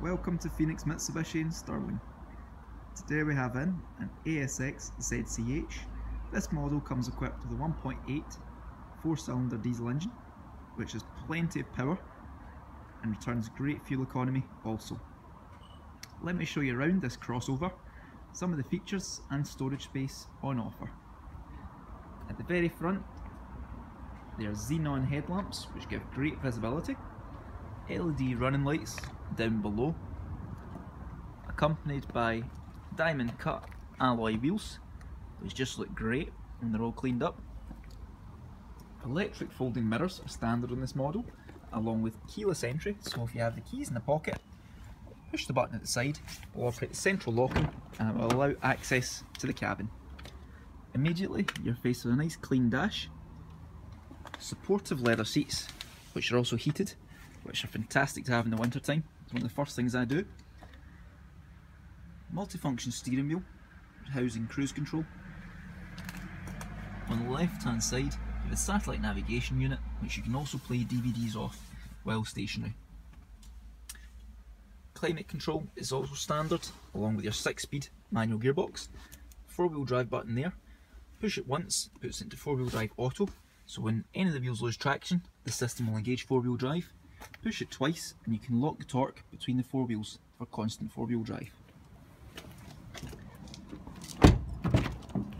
Welcome to Phoenix Mitsubishi in Stirling. Today we have in an ASX ZCH. This model comes equipped with a 1.8 four-cylinder diesel engine which has plenty of power and returns great fuel economy also. Let me show you around this crossover, some of the features and storage space on offer. At the very front there are xenon headlamps which give great visibility, LED running lights down below, accompanied by diamond cut alloy wheels which just look great when they're all cleaned up. Electric folding mirrors are standard on this model along with keyless entry so if you have the keys in the pocket push the button at the side will operate central locking and it will allow access to the cabin. Immediately you're faced with a nice clean dash, supportive leather seats which are also heated which are fantastic to have in the winter time. It's one of the first things I do. Multifunction steering wheel, housing cruise control. On the left hand side you have a satellite navigation unit which you can also play DVDs off while stationary. Climate control is also standard along with your 6 speed manual gearbox. 4 wheel drive button there. Push it once, puts it into 4 wheel drive auto so when any of the wheels lose traction the system will engage 4 wheel drive. Push it twice and you can lock the torque between the four wheels for constant four wheel drive.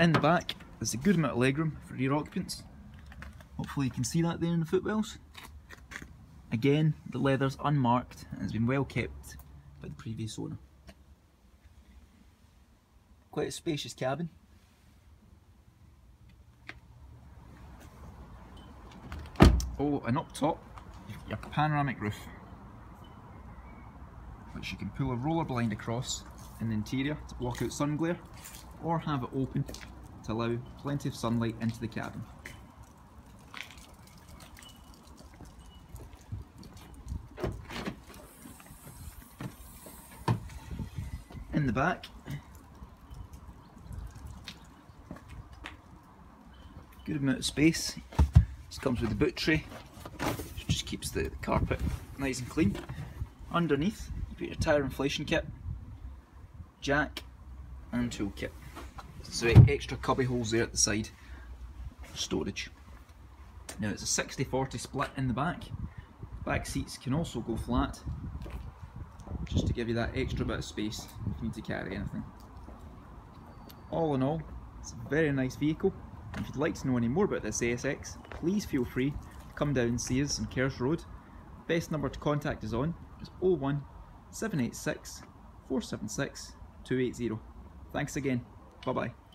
In the back there's a good amount of legroom for rear occupants. Hopefully you can see that there in the footwells. Again, the leather's unmarked and has been well kept by the previous owner. Quite a spacious cabin. Oh, and up top, your panoramic roof, which you can pull a roller blind across in the interior to block out sun glare, or have it open to allow plenty of sunlight into the cabin. In the back, good amount of space. This comes with the boot tray, keeps the carpet nice and clean. Underneath, you put your tyre inflation kit, jack, and tool kit. So extra cubby holes there at the side storage. Now it's a 60-40 split in the back. Back seats can also go flat, just to give you that extra bit of space if you need to carry anything. All in all, it's a very nice vehicle. If you'd like to know any more about this ASX, please feel free come down and see us on Kerse Road. Best number to contact us on is 01 786 476 280. Thanks again. Bye bye.